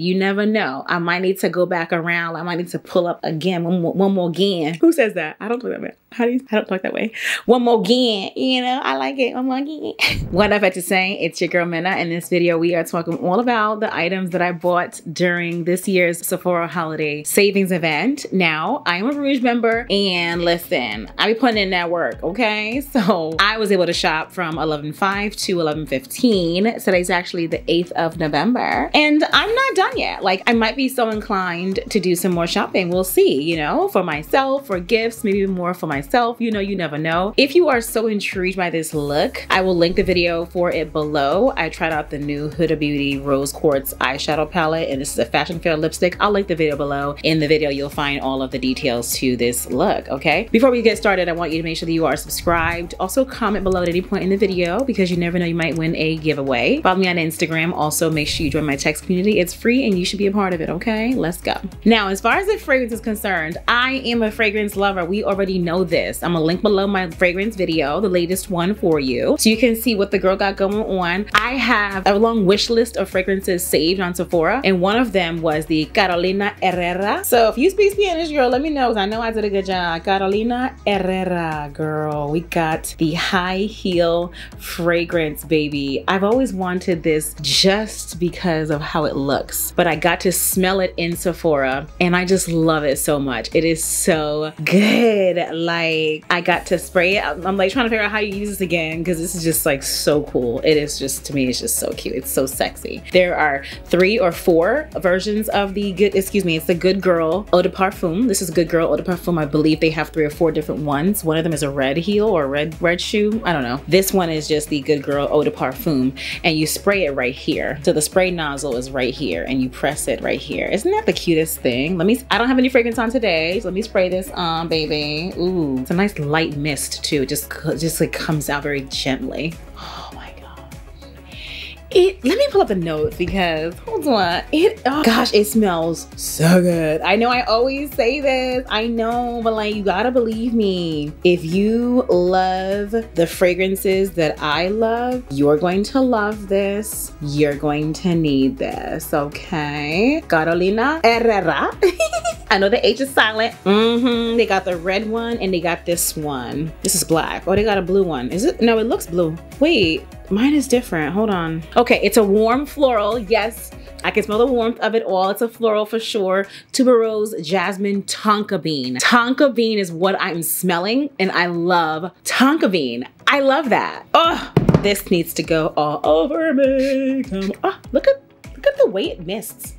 You never know. I might need to go back around. I might need to pull up again. One more, one more again. Who says that? I don't talk that way. How do you, I don't talk that way. One more again. You know, I like it. One more again. what I've had to say, it's your girl Mena. In this video, we are talking all about the items that I bought during this year's Sephora holiday savings event. Now, I am a Rouge member and listen, I be putting in that work, okay? So I was able to shop from 11.5 to 11.15. Today's actually the 8th of November. And I'm not done yet. Like I might be so inclined to do some more shopping. We'll see, you know, for myself, for gifts, maybe more for myself. You know, you never know. If you are so intrigued by this look, I will link the video for it below. I tried out the new Huda Beauty Rose Quartz eyeshadow palette and this is a fashion fair lipstick. I'll link the video below. In the video, you'll find all of the details to this look, okay? Before we get started, I want you to make sure that you are subscribed. Also comment below at any point in the video because you never know, you might win a giveaway. Follow me on Instagram. Also, make sure you join my text community. It's free and you should be a part of it, okay? Let's go. Now, as far as the fragrance is concerned, I am a fragrance lover. We already know this. I'm gonna link below my fragrance video, the latest one for you, so you can see what the girl got going on. I have a long wish list of fragrances saved on Sephora, and one of them was the Carolina Herrera. So if you speak Spanish, girl, let me know, because I know I did a good job. Carolina Herrera, girl. We got the high heel fragrance, baby. I've always wanted this just because of how it looks, but I got to smell it in Sephora and I just love it so much. It is so good. Like I got to spray it. I'm like trying to figure out how you use this again because this is just like so cool. It is just, to me, it's just so cute. It's so sexy. There are three or four versions of the good, excuse me, it's the Good Girl Eau de Parfum. This is Good Girl Eau de Parfum. I believe they have three or four different ones. One of them is a red heel or red, red shoe. I don't know. This one is just the Good Girl Eau de Parfum and you spray it right here. So the spray nozzle is right here and you press it right here. Isn't that the cutest thing? Let me, I don't have any fragrance on today, so let me spray this on, baby. Ooh, it's a nice light mist too. It just, just like comes out very gently. It, let me pull up the notes because hold on. It oh gosh, it smells so good. I know I always say this. I know, but like you gotta believe me. If you love the fragrances that I love, you're going to love this. You're going to need this, okay? Carolina Herrera. I know the H is silent. Mm-hmm. They got the red one and they got this one. This is black. Oh, they got a blue one. Is it? No, it looks blue. Wait, Mine is different. Hold on. Okay, it's a warm floral. Yes, I can smell the warmth of it all. It's a floral for sure. Tuberose Jasmine Tonka Bean. Tonka Bean is what I'm smelling, and I love Tonka Bean. I love that. Oh, this needs to go all over me. Come, oh, look at look at the way it mists.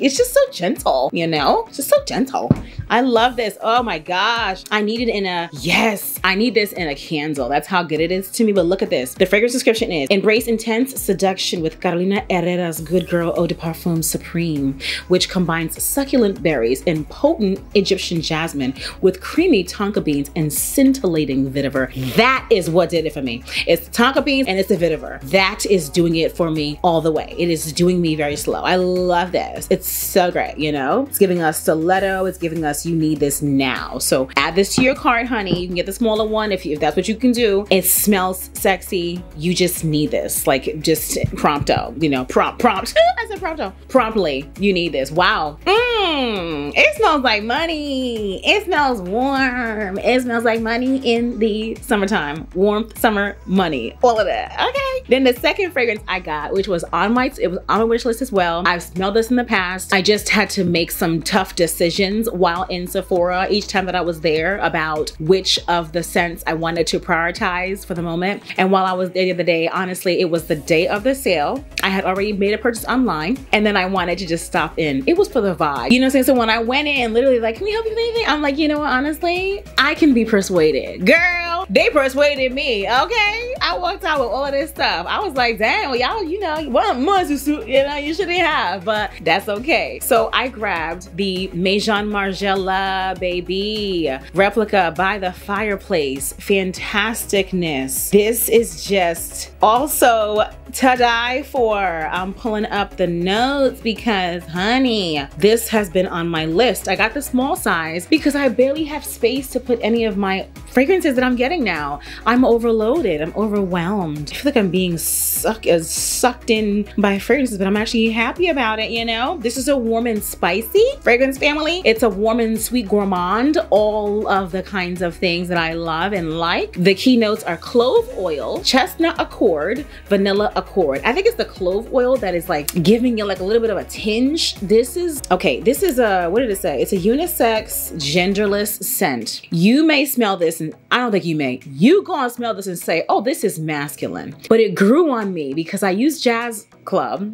It's just so gentle, you know? It's just so gentle. I love this. Oh my gosh. I need it in a, yes, I need this in a candle. That's how good it is to me. But look at this. The fragrance description is embrace intense seduction with Carolina Herrera's Good Girl Eau de Parfum Supreme, which combines succulent berries and potent Egyptian jasmine with creamy tonka beans and scintillating vetiver. That is what did it for me. It's tonka beans and it's the vetiver. That is doing it for me all the way. It is doing me very slow. I love this. It's so great, you know? It's giving us stiletto. It's giving us you need this now. So add this to your cart, honey. You can get the smaller one if, you, if that's what you can do. It smells sexy. You just need this, like just prompto, you know, prompt, prompt. I said prompto. Promptly, you need this. Wow. Mm. Mmm, it smells like money. It smells warm. It smells like money in the summertime. Warmth, summer, money, all of that. Okay. Then the second fragrance I got, which was on my, it was on my wish list as well. I've smelled this in the past. I just had to make some tough decisions while in Sephora each time that I was there about which of the scents I wanted to prioritize for the moment. And while I was there the other day, honestly, it was the day of the sale. I had already made a purchase online and then I wanted to just stop in. It was for the vibe. You know what I'm saying? So when I went in, literally like, can we help you with anything? I'm like, you know what, honestly, I can be persuaded. Girl, they persuaded me, okay? I walked out with all of this stuff. I was like, damn, well, y'all, you know, what must you know, you shouldn't have, but that's okay. So I grabbed the Maison Margiela baby. Replica by the fireplace. Fantasticness. This is just also to die for. I'm pulling up the notes because, honey, this has been on my list. I got the small size because I barely have space to put any of my fragrances that I'm getting now. I'm overloaded. I'm overwhelmed. I feel like I'm being sucked, uh, sucked in by fragrances, but I'm actually happy about it, you know? This is a warm and spicy fragrance family. It's a warm and sweet gourmand, all of the kinds of things that I love and like. The keynotes are clove oil, chestnut accord, vanilla accord. I think it's the clove oil that is like giving it like a little bit of a tinge. This is, okay, this is a, what did it say? It's a unisex, genderless scent. You may smell this and I don't think you may. You go and smell this and say, oh, this is masculine. But it grew on me because I use Jazz Club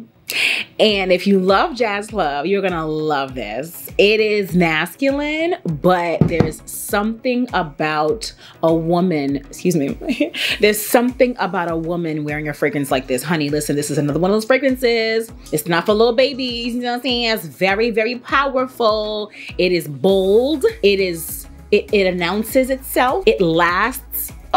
and if you love Jazz Club, you're gonna love this. It is masculine, but there's something about a woman, excuse me, there's something about a woman wearing a fragrance like this. Honey, listen, this is another one of those fragrances. It's not for little babies, you know what I'm saying? It's very, very powerful. It is bold. It is, it, it announces itself. It lasts.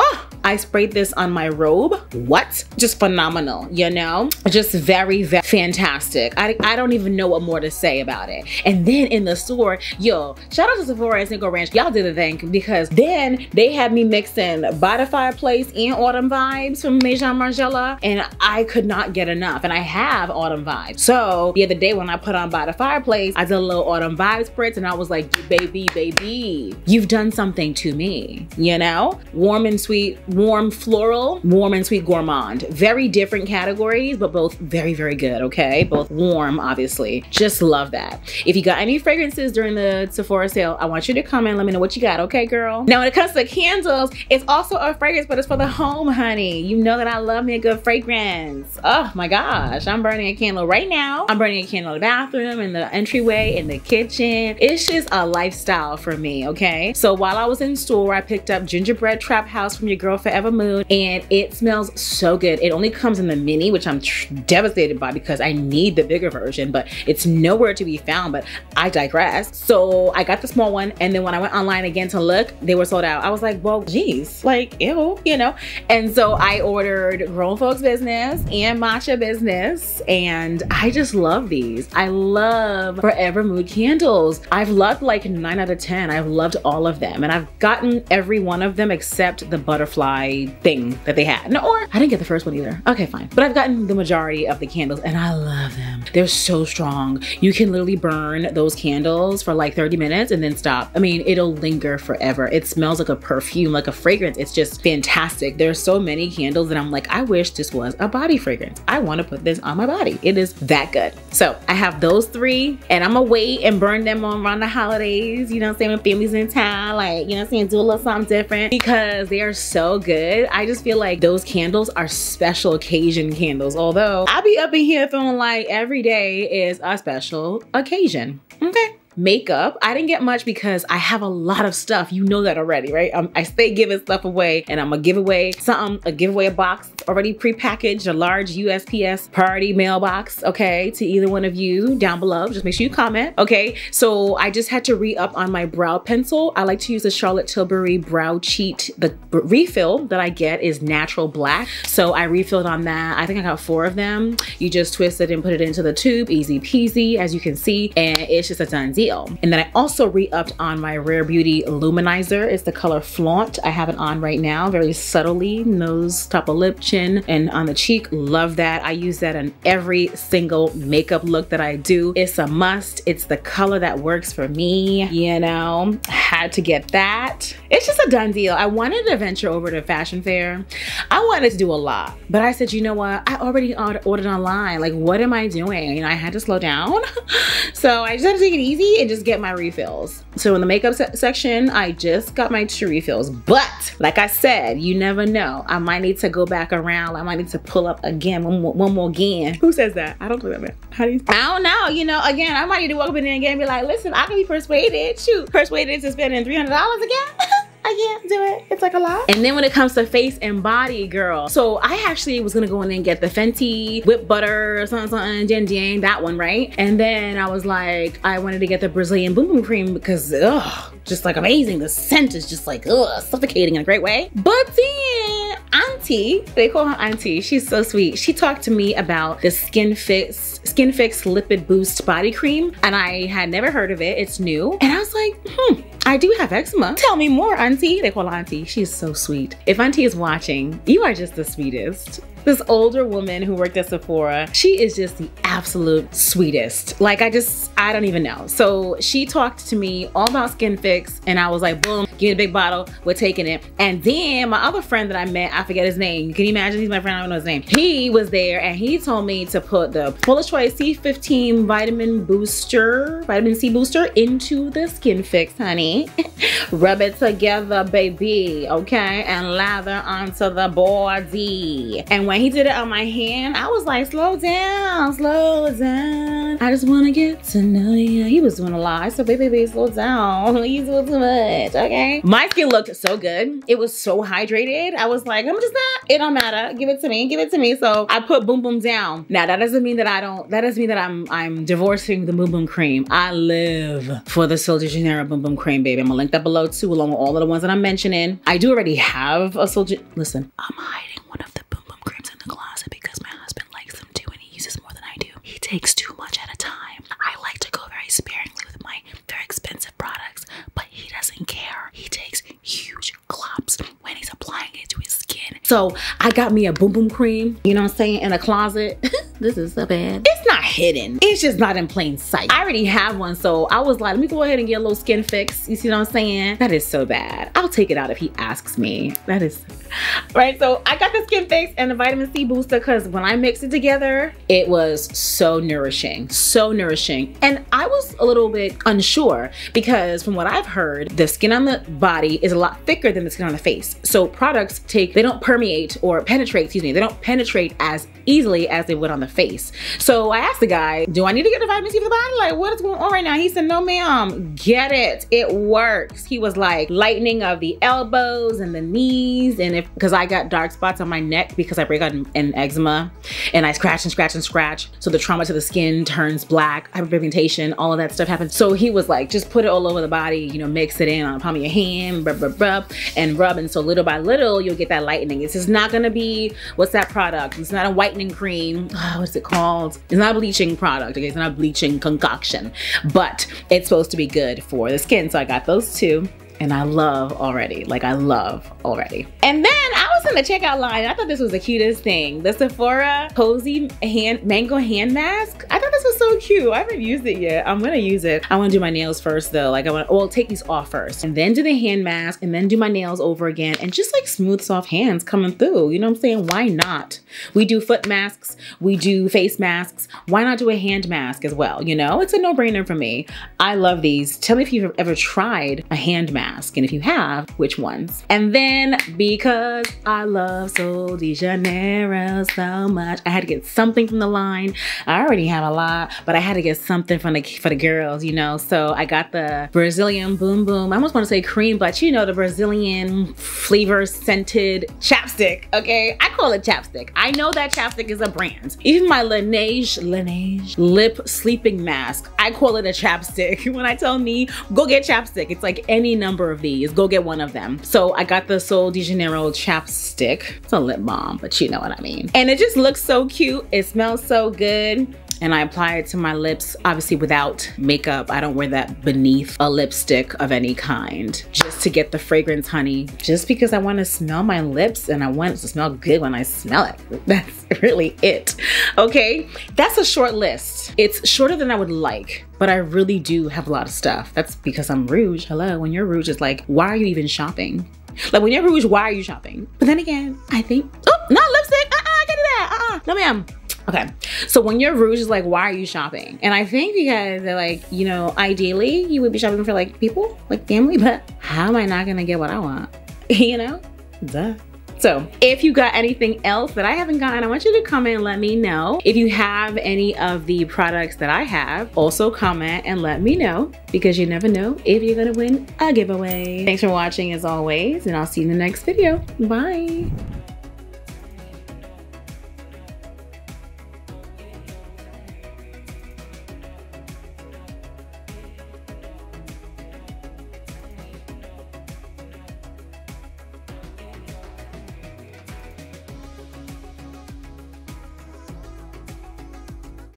Oh, I sprayed this on my robe. What? Just phenomenal, you know? Just very, very fantastic. I, I don't even know what more to say about it. And then in the store, yo, shout out to Sephora and Cinco Ranch. Y'all did a thing because then they had me mixing By the Fireplace and Autumn Vibes from Maison Margiela and I could not get enough. And I have Autumn Vibes. So the other day when I put on By the Fireplace, I did a little Autumn Vibes spritz and I was like, baby, baby, you've done something to me, you know? Warm and sweet, warm floral, warm and sweet gourmand. Very different categories, but both very, very good, okay? Both warm, obviously. Just love that. If you got any fragrances during the Sephora sale, I want you to comment, let me know what you got, okay, girl? Now, when it comes to candles, it's also a fragrance, but it's for the home, honey. You know that I love me a good fragrance. Oh my gosh, I'm burning a candle right now. I'm burning a candle in the bathroom, in the entryway, in the kitchen. It's just a lifestyle for me, okay? So while I was in store, I picked up Gingerbread Trap House from your girl Forvr Mood and it smells so good. It only comes in the mini, which I'm devastated by because I need the bigger version, but it's nowhere to be found, but I digress. So I got the small one and then when I went online again to look, they were sold out. I was like, well, geez, like, ew, you know? And so I ordered Grown Folks Business and Matcha Business and I just love these. I love Forvr Mood candles. I've loved like nine out of 10. I've loved all of them and I've gotten every one of them except the butterfly thing that they had. No, or I didn't get the first one either. Okay, fine. But I've gotten the majority of the candles and I love them. They're so strong. You can literally burn those candles for like 30 minutes and then stop. I mean, it'll linger forever. It smells like a perfume, like a fragrance. It's just fantastic. There's so many candles that I'm like, I wish this was a body fragrance. I want to put this on my body. It is that good. So I have those three and I'm gonna wait and burn them on around the holidays, you know what I'm saying, when family's in town, like, you know what I'm saying, do a little something different because they are so good. I just feel like those candles are special occasion candles. Although I be up in here feeling like every day is a special occasion. Okay makeup. I didn't get much because I have a lot of stuff. You know that already, right? Um, I stay giving stuff away and I'm gonna give away something, a giveaway box already pre-packaged, a large USPS priority mailbox, okay, to either one of you down below. Just make sure you comment, okay? So I just had to re-up on my brow pencil. I like to use the Charlotte Tilbury Brow Cheat. The refill that I get is natural black. So I refilled on that. I think I got four of them. You just twist it and put it into the tube, easy peasy, as you can see, and it's just a done deal. And then I also re-upped on my Rare Beauty Luminizer. It's the color Flaunt. I have it on right now, very subtly, nose, top of lip, chin, and on the cheek. Love that. I use that in every single makeup look that I do. It's a must. It's the color that works for me, you know. Had to get that. It's just a done deal. I wanted to venture over to Fashion Fair. I wanted to do a lot, but I said, you know what? I already ordered online. Like, what am I doing? You know, I had to slow down. so I just had to take it easy and just get my refills. So in the makeup se section, I just got my two refills. But like I said, you never know. I might need to go back around. I might need to pull up again, one more, one more again. Who says that? I don't do that, man. How do you? I don't know. You know, again, I might need to walk up in there again and be like, listen, I can be persuaded. Shoot, persuaded to spending $300 again. I can't do it. It's like a lot. And then when it comes to face and body, girl. So I actually was gonna go in and get the Fenty whip butter or something, something, Jen Jen, that one, right? And then I was like, I wanted to get the Brazilian Bum Bum Cream because, ugh, just like amazing. The scent is just like, ugh, suffocating in a great way. But then Auntie, they call her Auntie, she's so sweet. She talked to me about the Skin Fix, Skin Fix Lipid Boost Body Cream and I had never heard of it. It's new. And I was like, hmm, I do have eczema. Tell me more, auntie. They call her auntie. She's so sweet. If auntie is watching, you are just the sweetest this older woman who worked at Sephora. She is just the absolute sweetest. Like I just, I don't even know. So she talked to me all about Skin Fix and I was like, boom, me a big bottle, we're taking it. And then my other friend that I met, I forget his name. Can you imagine? He's my friend, I don't know his name. He was there and he told me to put the Paula's Choice C15 Vitamin Booster, Vitamin C Booster into the Skin Fix, honey. Rub it together, baby, okay? And lather onto the body. And when he did it on my hand, I was like, slow down, slow down. I just wanna get to know you. He was doing a lot. Said, baby, baby, slow down. You doing too much, okay? My skin looked so good. It was so hydrated. I was like, I'm just not, it don't matter. Give it to me, give it to me. So I put Bum Bum down. Now that doesn't mean that I don't, that doesn't mean that I'm I'm divorcing the Bum Bum cream. I live for the Sol de Janeiro Bum Bum cream, baby. I'm gonna link that below too, along with all of the ones that I'm mentioning. I do already have a Sol, listen, I'm hiding one of the the closet because my husband likes them too and he uses more than I do. He takes too much at a time. I like to go very sparingly with my very expensive products, but he doesn't care. He takes huge glops when he's applying it to his skin. So I got me a bum bum cream, you know what I'm saying, in a closet. this is so bad. It's not hidden. It's just not in plain sight. I already have one, so I was like, let me go ahead and get a little skin fix. You see what I'm saying? That is so bad. I'll take it out if he asks me. That is, right? So I got the skin fix and the vitamin C booster because when I mixed it together, it was so nourishing, so nourishing. And I was a little bit unsure because from what I've heard, the skin on the body is a lot thicker than the skin on the face. So products take, they don't permeate or penetrate, excuse me, they don't penetrate as easily as they would on the face. So I asked the guy, do I need to get a vitamin C for the body? Like what is going on right now? He said, no ma'am, get it. It works. He was like lightening of the elbows and the knees. And if, cause I got dark spots on my neck because I break out in, in eczema and I scratch and scratch and scratch. So the trauma to the skin turns black, hyperpigmentation, all of that stuff happens. So he was like, just put it all over the body, you know, mix it in on the palm of your hand, rub, rub, rub, and rub. And so little by little, you'll get that lightening. It's just not gonna be, what's that product? It's not a whitening cream. Oh, what's it called? It's not a bleaching product, okay? It's not a bleaching concoction, but it's supposed to be good for the skin. So I got those two and I love already. Like I love already. And then I was in the checkout line. I thought this was the cutest thing. The Sephora Cozy hand Mango Hand Mask. I thought this was so cute. I haven't used it yet. I'm gonna use it. I wanna do my nails first though. Like I wanna, well, take these off first and then do the hand mask and then do my nails over again and just like smooth, soft hands coming through. You know what I'm saying? Why not? We do foot masks. We do face masks. Why not do a hand mask as well? You know, it's a no brainer for me. I love these. Tell me if you've ever tried a hand mask? And if you have, which ones? And then because I love Sol de Janeiro so much, I had to get something from the line. I already had a lot, but I had to get something from the, for the girls, you know? So I got the Brazilian Bum Bum. I almost want to say cream, but you know, the Brazilian flavor scented chapstick, okay? I call it chapstick. I know that chapstick is a brand. Even my Laneige, Laneige lip sleeping mask, I call it a chapstick. When I tell me, go get chapstick, it's like any number number of these. Go get one of them. So I got the Sol de Janeiro chapstick. It's a lip balm, but you know what I mean. And it just looks so cute. It smells so good and I apply it to my lips, obviously without makeup. I don't wear that beneath a lipstick of any kind, just to get the fragrance, honey. Just because I want to smell my lips and I want it to smell good when I smell it. That's really it. Okay, that's a short list. It's shorter than I would like, but I really do have a lot of stuff. That's because I'm Rouge. Hello, when you're Rouge, it's like, why are you even shopping? Like when you're Rouge, why are you shopping? But then again, I think, oh, not lipstick. Uh-uh, I can't do that. Uh-uh, no ma'am. Okay, so when you're Rouge is like, why are you shopping? And I think because they're like, you know, ideally you would be shopping for like people, like family, but how am I not gonna get what I want? you know, duh. So if you got anything else that I haven't gotten, I want you to comment and let me know. If you have any of the products that I have, also comment and let me know because you never know if you're gonna win a giveaway. Thanks for watching as always, and I'll see you in the next video. Bye.